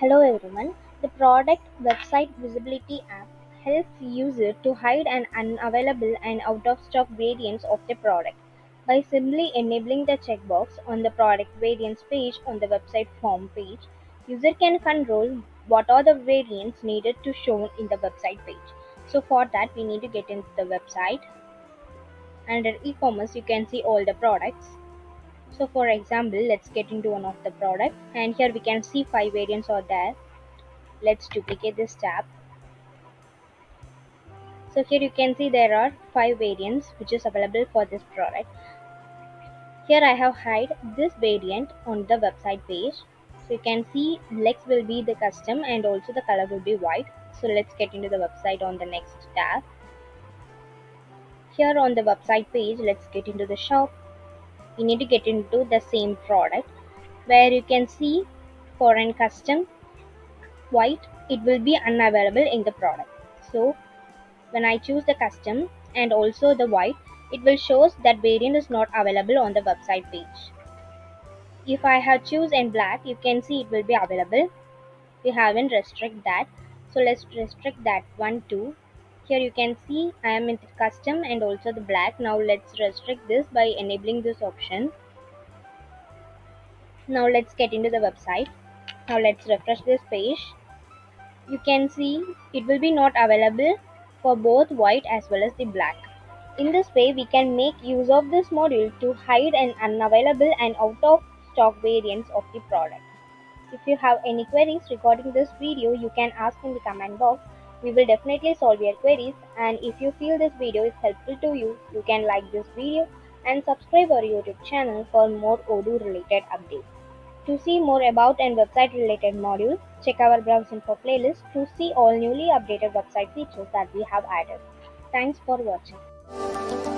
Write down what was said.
Hello everyone. The product website visibility app helps user to hide an unavailable and out of stock variants of the product. By simply enabling the checkbox on the product variants page on the website form page, user can control what are the variants needed to show in the website page. So for that we need to get into the website. Under e-commerce you can see all the products so for example let's get into one of the product. And here we can see five variants are there. Let's duplicate this tab. So here you can see there are five variants which is available for this product. Here I have hide this variant on the website page. So you can see legs will be the custom and also the color will be white. So let's get into the website on the next tab. Here on the website page let's get into the shop you need to get into the same product where you can see for an custom white it will be unavailable in the product. So when I choose the custom and also the white it will shows that variant is not available on the website page. If I have choose in black you can see it will be available. We haven't restrict that. So let's restrict that one too here you can see I am in the custom and also the black. Now let's restrict this by enabling this option. Now let's get into the website. Now let's refresh this page. You can see it will be not available for both white as well as the black. In this way we can make use of this module to hide an unavailable and out of stock variants of the product. If you have any queries regarding this video you can ask in the comment box we will definitely solve your queries and if you feel this video is helpful to you, you can like this video and subscribe our YouTube channel for more Odoo related updates. To see more about and website related modules, check our BrowseInfo playlist to see all newly updated website features that we have added. Thanks for watching.